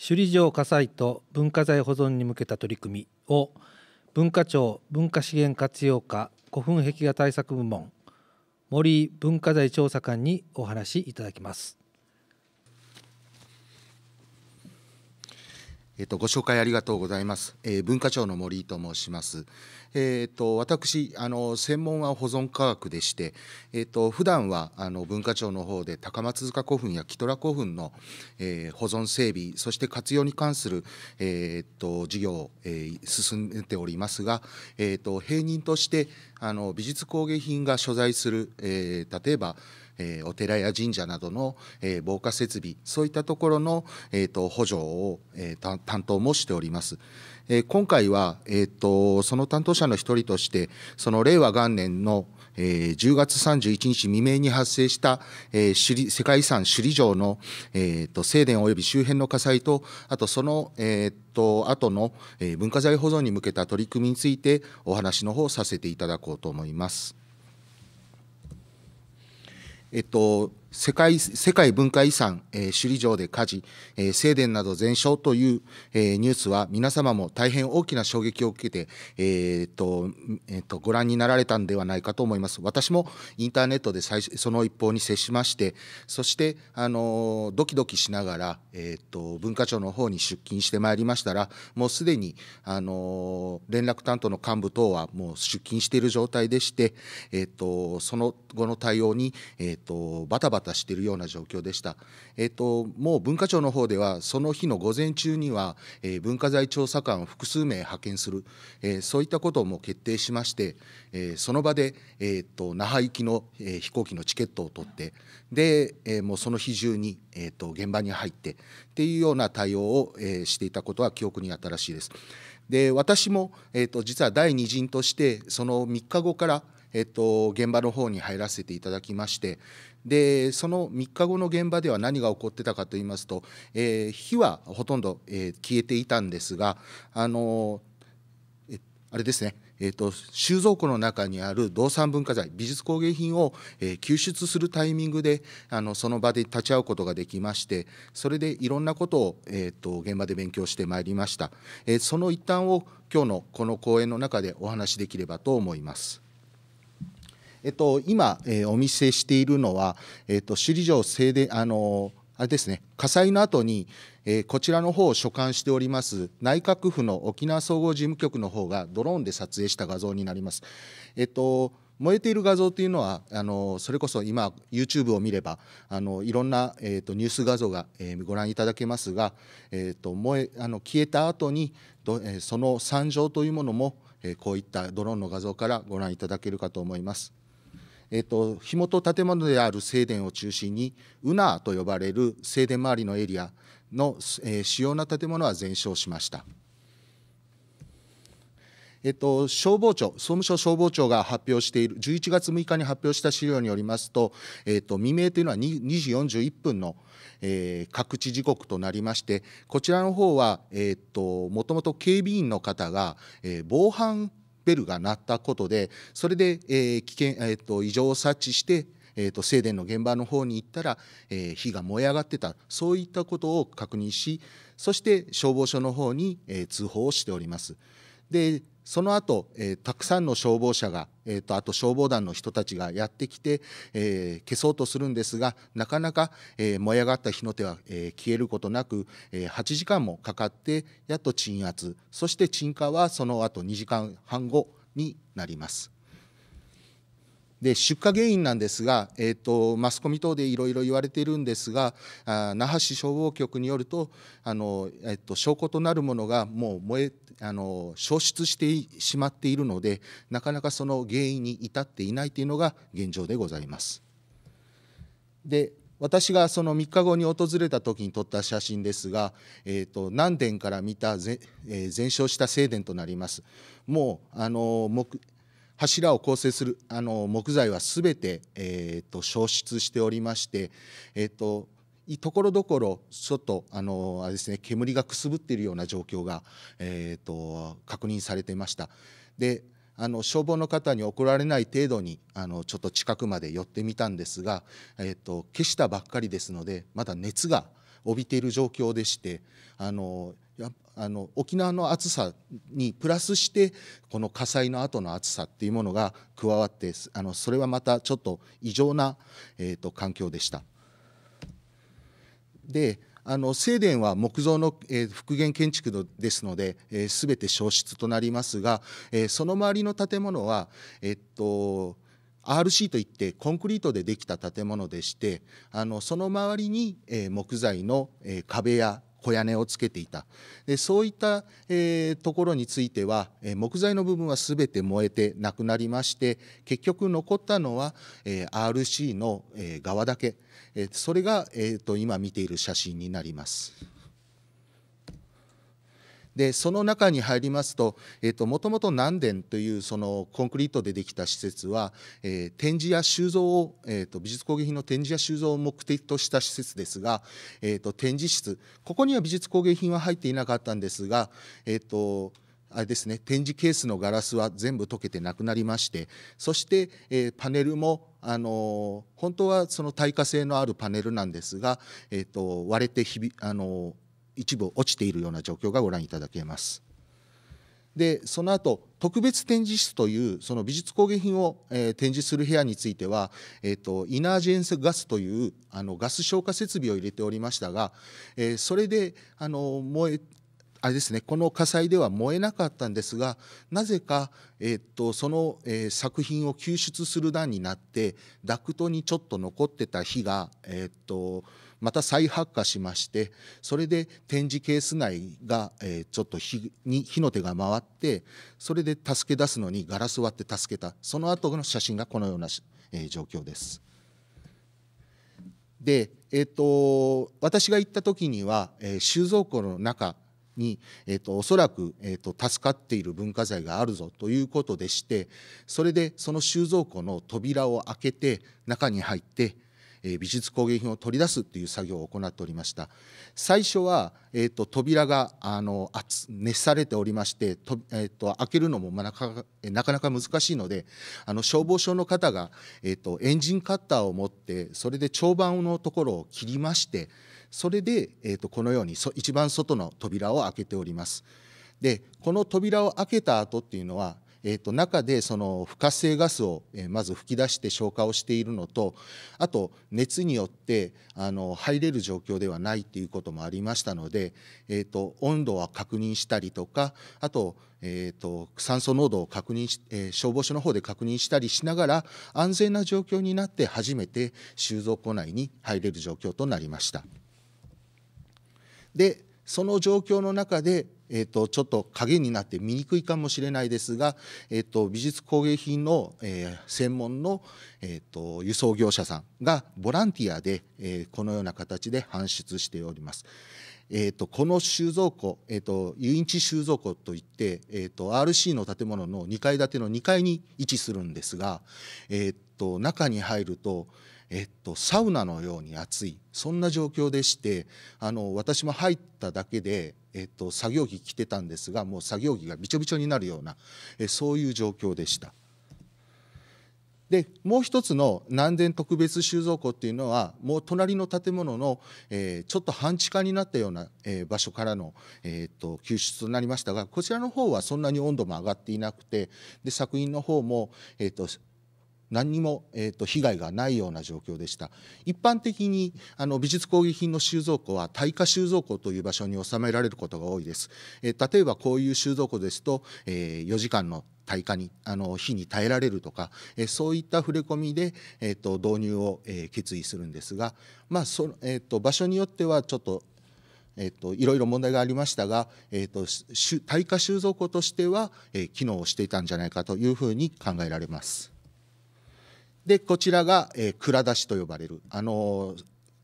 首里城火災と文化財保存に向けた取り組みを文化庁文化資源活用課古墳壁画対策部門森文化財調査官にお話しいただきます。えっと、ご紹介ありがとうございます。えー、文化庁の森と申します。えっと、私、あの、専門は保存科学でして、えっと、普段は、あの、文化庁の方で高松塚古墳や木虎古墳の、えー、保存整備、そして活用に関する、えっと、事業を、えー、進めておりますが、えっと、平人として、あの、美術工芸品が所在する、えー、例えば、え、お寺や神社などの、え、防火設備、そういったところの、えーと、補助を、え、担当もしております。え、今回は、えーと、その担当者の一人として、その令和元年のえー、10月31日未明に発生した、えー、世界遺産首里城の、えーと、正殿及び周辺の火災と、あとその、えーと後の、えー、文化財保存に向けた取り組みについてお話の方をさせていただこうと思います。えっと、世界世界文化遺産、えー、首里城で火事、えー、正殿など全焼という、えー、ニュースは皆様も大変大きな衝撃を受けて、えーとえーと、ご覧になられたんではないかと思います。私もインターネットで最その一報に接しまして、そしてあのドキドキしながら、えーと、文化庁の方に出勤してまいりましたら、もうすでにあの連絡担当の幹部等はもう出勤している状態でして、えーと、その後の対応に、えー、とバタバタバタしているような状況でした。えっ、と、もう文化庁の方では、その日の午前中には、えー、文化財調査官を複数名派遣する、えー、そういったことをもう決定しまして、えー、その場で、えーと、那覇行きの、えー、飛行機のチケットを取って、で、えー、もうその日中に、えーと、現場に入ってっていうような対応を、えー、していたことは記憶に新しいです。で私も、えーと実は第二陣としてその3日後からえっと、現場の方に入らせていただきまして、でその3日後の現場では何が起こってたかといいますと、えー、火はほとんど、えー、消えていたんですが、あのえあれですね、えーと、収蔵庫の中にある動産文化財美術工芸品を、えー、救出するタイミングであのその場で立ち会うことができましてそれでいろんなことを、えーと、現場で勉強してまいりました、えー、その一端を今日のこの講演の中でお話しできればと思います。えっと、今、えー、お見せしているのは、えっと、首里城正殿、あのあれですね、火災の後に、えー、こちらの方を所管しております内閣府の沖縄総合事務局の方がドローンで撮影した画像になります。えっと燃えている画像というのはあのそれこそ今 YouTube を見ればあのいろんな、えーと、ニュース画像が、えー、ご覧いただけますが、えーと、燃えあの消えた後にど、えー、その惨状というものも、えー、こういったドローンの画像からご覧いただけるかと思います。えっと、火元建物である正殿を中心に、ウナーと呼ばれる正殿周りのエリアの、えー、主要な建物は全焼しました。えっと、消防庁、総務省消防庁が発表している、11月6日に発表した資料によりますと、えっと、未明というのは 2, 2時41分の、えー、各地時刻となりまして、こちらの方は、えっと、もともと警備員の方が、えー、防犯ベルが鳴ったことで、それで、えー、危険、えーと、異常を察知して、えーと、静電の現場の方に行ったら、えー、火が燃え上がってた、そういったことを確認し、そして消防署の方に、えー、通報をしております。でその後、えー、たくさんの消防車が、えーと、あと消防団の人たちがやってきて、えー、消そうとするんですがなかなか、えー、燃え上がった火の手は、え消えることなく、え8時間もかかってやっと鎮圧そして鎮火はその後2時間半後になります。で出火原因なんですが、えーと、マスコミ等でいろいろ言われているんですがあ那覇市消防局によるとあの、えーと、証拠となるものがもう燃えあの消失してしまっているのでなかなかその原因に至っていないというのが現状でございます。で私がその3日後に訪れた時に撮った写真ですが、えーと、南殿から見た全,、えー、全焼した正殿となります。もうあの木柱を構成するあの木材はすべて、えーと、消失しておりまして、えー、とところどころちょっとあのあれですね煙がくすぶっているような状況が、えーと、確認されていました。であの消防の方に怒られない程度にあのちょっと近くまで寄ってみたんですが、えー、と消したばっかりですのでまだ熱が帯びている状況でしてあのやあの沖縄の暑さにプラスしてこの火災の後の暑さっていうものが加わってあのそれはまたちょっと異常な、えーと、環境でした。であの正殿は木造の、え、復元建築ですので、す、えー、べ、て焼失となりますが、え、その周りの建物は、えっと RC といってコンクリートでできた建物でしてあのその周りに、え、木材の、え、壁や小屋根をつけていたでそういった、えー、ところについては、えー、木材の部分はすべて燃えてなくなりまして結局残ったのは、えー、RC の、えー、側だけ、えー、それが、えーと今見ている写真になります。でその中に入りますともともと南殿というそのコンクリートでできた施設は、えー、展示や収蔵を、えーと、美術工芸品の展示や収蔵を目的とした施設ですが、えーと、展示室ここには美術工芸品は入っていなかったんですが、えーとあれですね、展示ケースのガラスは全部溶けてなくなりましてそして、えー、パネルもあの本当はその耐火性のあるパネルなんですが、えーと、割れてひびあの一部落ちているような状況がご覧いただけます。でその後特別展示室というその美術工芸品を、えー、展示する部屋については、えーと、イナージェンスガスというあのガス消火設備を入れておりましたが、えー、それであの燃えあれですねこの火災では燃えなかったんですがなぜか、えーと、その、えー、作品を救出する段になってダクトにちょっと残ってた火が、えーとまた再発火しましてそれで展示ケース内が、え、ちょっと火に火の手が回ってそれで助け出すのにガラス割って助けたその後の写真がこのような、え、状況です。で、えーと、私が行った時には、えー、収蔵庫の中に、えーと、おそらく、えーと助かっている文化財があるぞということでしてそれでその収蔵庫の扉を開けて中に入って美術工芸品を取り出すっていう作業を行っておりました。最初は、えーと、扉があの熱されておりましてと、えーと、開けるのもなかなかなか難しいのであの消防署の方が、えーと、エンジンカッターを持ってそれで長板のところを切りましてそれで、えー、とこのようにそ一番外の扉を開けております。でこの扉を開けた後っていうのはえー、と中でその不活性ガスを、えまず吹き出して消火をしているのとあと熱によってあの入れる状況ではないということもありましたので、えー、と温度は確認したりとかあと,、えー、と酸素濃度を確認し、え消防署の方で確認したりしながら安全な状況になって初めて収蔵庫内に入れる状況となりました。でその状況の中でえーと、ちょっと影になって見にくいかもしれないですが、えーと、美術工芸品の、えー、専門の、えーと、輸送業者さんがボランティアで、えー、このような形で搬出しております。えー、とこの収蔵庫、えー、と油インチ収蔵庫といって、えー、と RC の建物の2階建ての2階に位置するんですが、えー、と中に入るとえっと、サウナのように暑いそんな状況でしてあの私も入っただけで、えっと、作業着着てたんですがもう作業着がびちょびちょになるようなえそういう状況でした。でもう一つの南電特別収蔵庫っていうのはもう隣の建物の、えー、ちょっと半地下になったような、えー、場所からの、えーと、救出となりましたがこちらの方はそんなに温度も上がっていなくてで作品の方も、えーと何にも、えーと、被害がないような状況でした一般的にあの美術工芸品の収蔵庫は耐火収蔵庫という場所に収められることが多いです、えー、例えばこういう収蔵庫ですと、えー、4時間の耐火にあの火に耐えられるとか、えー、そういった触れ込みで、えーと、導入を、えー、決意するんですが、まあそえーと、場所によってはちょっとえーと、いろいろ問題がありましたが、えーと、耐火収蔵庫としては、えー、機能をしていたんじゃないかというふうに考えられます。でこちらが、えー、蔵出しと呼ばれるあの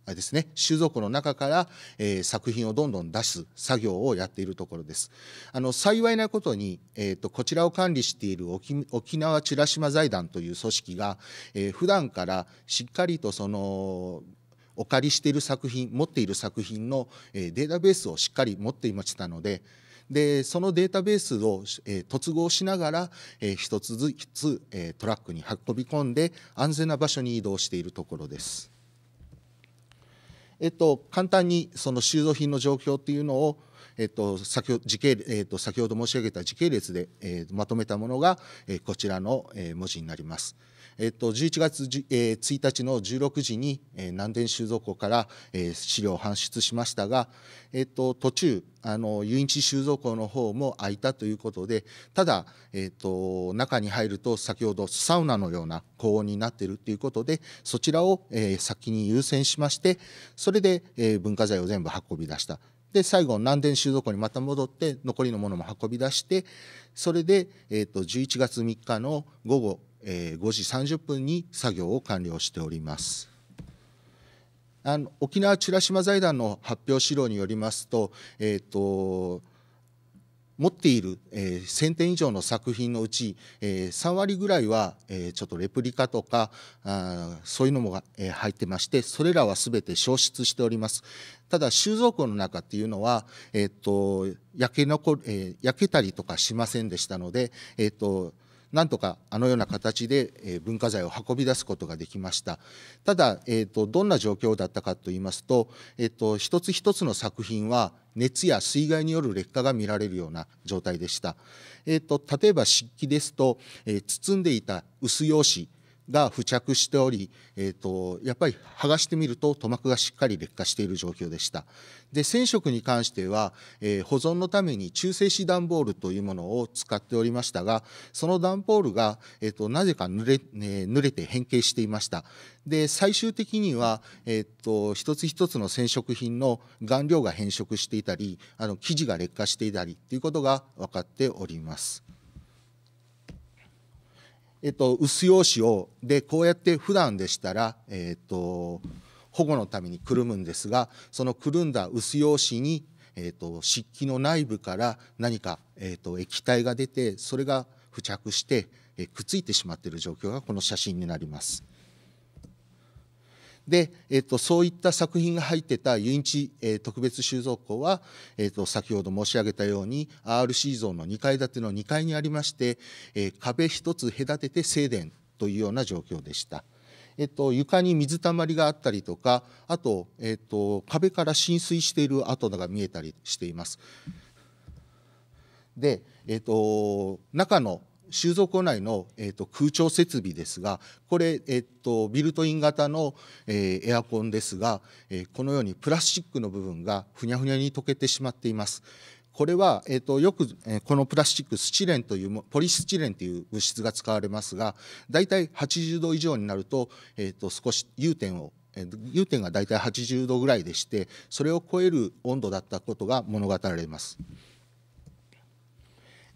あれですね、収蔵庫の中から、えー、作品をどんどん出す作業をやっているところです。あの幸いなことに、えーと、こちらを管理している沖沖縄美ら島財団という組織が、えー、普段からしっかりとそのお借りしている作品持っている作品の、えー、データベースをしっかり持っていましたので、でそのデータベースを、えー、突合しながら、えー、一つずつ、えー、トラックに運び込んで安全な場所に移動しているところです。えっと、簡単にその収蔵品の状況っていうのを、えっと、先ほど時系、えっと、先ほど申し上げた時系列で、えー、まとめたものが、えー、こちらの、えー、文字になります。えっと、11月、えー、1日の16時に、えー、南電収蔵庫から、えー、資料を搬出しましたが、えっと、途中あの遊園地収蔵庫の方も開いたということでただ、えっと、中に入ると先ほどサウナのような高温になっているということでそちらを、えー、先に優先しましてそれで、えー、文化財を全部運び出した。で最後南電収蔵庫にまた戻って残りのものも運び出してそれで、えーと、と11月3日の午後えー、5時30分に作業を完了しております。あの沖縄美ら島財団の発表資料によりますと、えーと、持っている、えー、1000点以上の作品のうち、えー、3割ぐらいは、えー、ちょっとレプリカとかあそういうのもが、えー、入ってましてそれらは全て消失しておりますただ収蔵庫の中っていうのは、えーと焼け残えー、焼けたりとかしませんでしたので、えーとなんとかあのような形で、え文化財を運び出すことができました。ただ、えーと、どんな状況だったかといいますと、えーと、一つ一つの作品は熱や水害による劣化が見られるような状態でした。えーと、例えば漆器ですと、えー、包んでいた薄用紙が付着しており、えーと、やっぱり剥がしてみると塗膜がしっかり劣化している状況でした。で染色に関しては、えー、保存のために中性子段ボールというものを使っておりましたがその段ボールが、えーと、なぜか濡れ,、ね、濡れて変形していましたで最終的には、えーと、一つ一つの染色品の顔料が変色していたりあの生地が劣化していたりということが分かっております。えっと、薄用紙をでこうやって普段でしたら、えっと、保護のためにくるむんですがそのくるんだ薄用紙に、えっと、漆器の内部から何か、えっと、液体が出てそれが付着して、えくっついてしまっている状況がこの写真になります。で、えっと、そういった作品が入ってたユインチ、えー、特別収蔵庫は、えっと、先ほど申し上げたように RC ゾーンの2階建ての2階にありまして、えー、壁一つ隔てて静電というような状況でした。えっと、床に水たまりがあったりとかあと,、えっと、壁から浸水している跡が見えたりしています。で、えっと、中の収蔵庫内の、えーと、空調設備ですが、これ、えーと、ビルトイン型の、えー、エアコンですが、えー、このようにプラスチックの部分がふにゃふにゃに溶けてしまっています。これは、えーと、よく、えー、このプラスチックスチレンというポリスチレンという物質が使われますが大体80度以上になると,、えー、と少し融点を融点が大体80度ぐらいでしてそれを超える温度だったことが物語られます。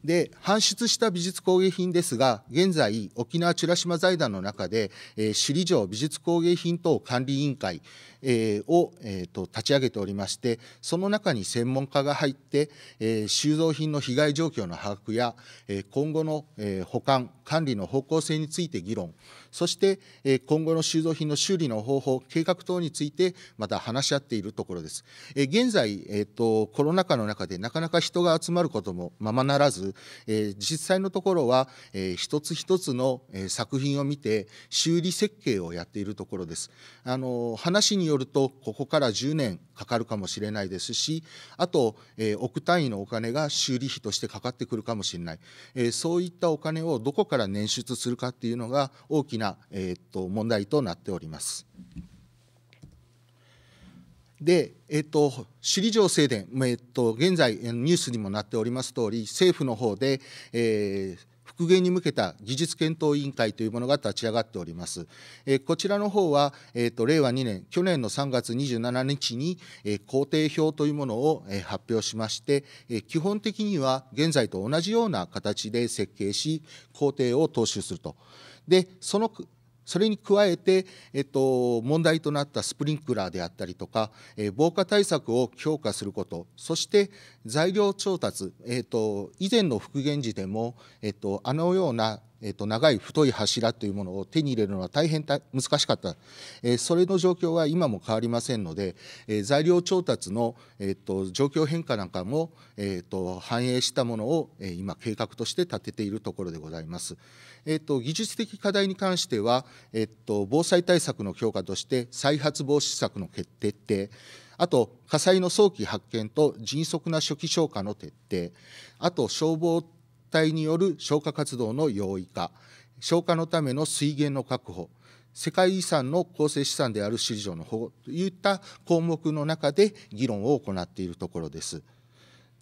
で搬出した美術工芸品ですが現在沖縄美ら島財団の中で、え、首里城美術工芸品等管理委員会、え、を、えーと、立ち上げておりましてその中に専門家が入って、えー、収蔵品の被害状況の把握や、え、今後の、え、保管管理の方向性について議論。そして、え、今後の収蔵品の修理の方法計画等についてまた話し合っているところです。え、現在、えーと、コロナ禍の中でなかなか人が集まることもままならず、え、実際のところは、え、一つ一つの、え、作品を見て修理設計をやっているところです。あの話によるとここから10年かかるかもしれないですしあと、え、億単位のお金が修理費としてかかってくるかもしれない、え、そういったお金をどこから捻出するかっていうのが大きな、なえー、と問題となっております。で、えっと、首里城正殿、えっと、現在、ニュースにもなっておりますとおり、政府の方で、えー、復元に向けた技術検討委員会というものが立ち上がっております。え、こちらの方は、えーと、令和2年、去年の3月27日に、えー、工程表というものを、えー、発表しまして、えー、基本的には現在と同じような形で設計し、工程を踏襲すると。で、そのそれに加えて、えっと、問題となったスプリンクラーであったりとか、えー、防火対策を強化すること、そして材料調達、えっと、以前の復元時でも、えっと、あのようなえー、と長い太い柱というものを手に入れるのは大変難しかった、えー、それの状況は今も変わりませんので、えー、材料調達の、えー、と状況変化なんかも、えー、と反映したものを、えー、今計画として立てているところでございます。えー、と技術的課題に関しては、えー、と防災対策の強化として再発防止策の決定あと火災の早期発見と迅速な初期消火の徹底あと消防隊による消火活動の容易化、消火のための水源の確保、世界遺産の構成資産である首里城の保護といった項目の中で議論を行っているところです。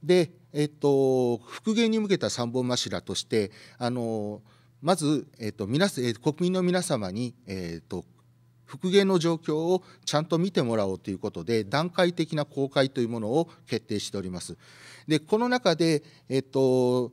で、えっと、復元に向けた三本柱として、あのまず、えっと、国民の皆様に、えっと、復元の状況をちゃんと見てもらおうということで、段階的な公開というものを決定しております。で、この中で、えっと、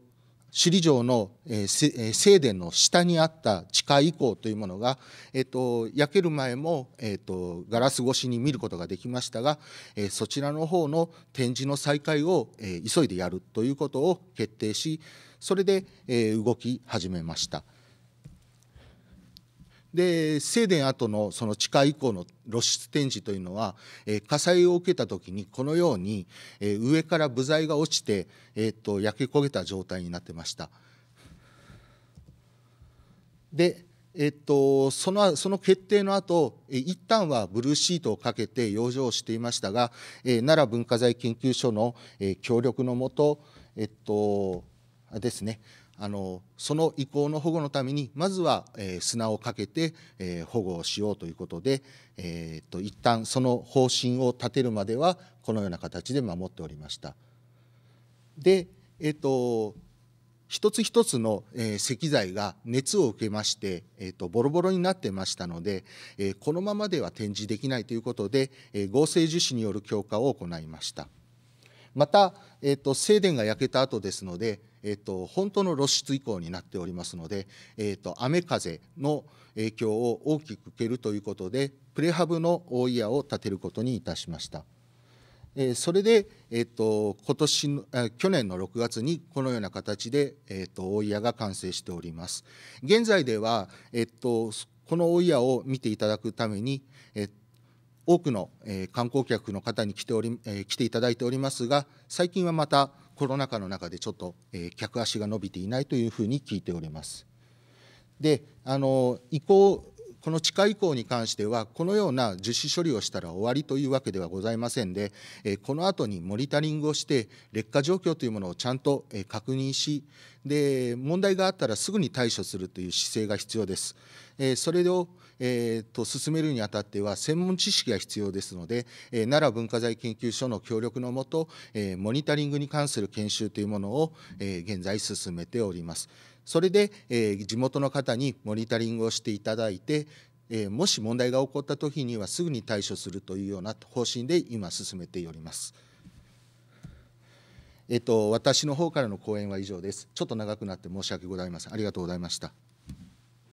首里城の、えー、正殿の下にあった地下遺構というものが、えーと、焼ける前も、えーと、ガラス越しに見ることができましたが、えー、そちらの方の展示の再開を、えー、急いでやるということを決定しそれで、えー、動き始めました。で正殿跡のその地下以降の露出展示というのは、えー、火災を受けた時にこのように、えー、上から部材が落ちて、えーと、焼け焦げた状態になってました。でえっと、そのその決定の後、え一旦はブルーシートをかけて養生をしていましたが、え奈良文化財研究所の、え協力のもと、えっとですね、あのその意向の保護のためにまずは、えー、砂をかけて、えー、保護をしようということで、えー、と一旦その方針を立てるまではこのような形で守っておりました。で、えーと、一つ一つの、えー、石材が熱を受けまして、えーと、ボロボロになってましたので、えー、このままでは展示できないということで、えー、合成樹脂による強化を行いました。また、えーと、正殿が焼けた後ですので、えーと、本当の露出以降になっておりますので、えーと、雨風の影響を大きく受けるということで、プレハブの大イヤを建てることにいたしました。え、それで、えーと、今年の去年の6月にこのような形で、えー、と大イヤが完成しております。現在では、えー、とこの大イヤを見ていただくために、え、多くの、え、観光客の方に来ており、え、来ていただいておりますが、最近はまたコロナ禍の中でちょっと、えー、客足が伸びていないというふうに聞いております。で、あの移行この地下移行に関しては、このような樹脂処理をしたら終わりというわけではございませんで、この後にモニタリングをして、劣化状況というものをちゃんと確認し、で問題があったらすぐに対処するという姿勢が必要です。それをえーと、進めるにあたっては専門知識が必要ですので、え、奈良文化財研究所の協力のもと、え、モニタリングに関する研修というものを、え、現在進めております。それで、えー、地元の方にモニタリングをしていただいて、えー、もし問題が起こった時にはすぐに対処するというような方針で今進めております。えっと、私の方からの講演は以上です。ちょっと長くなって申し訳ございません。ありがとうございました。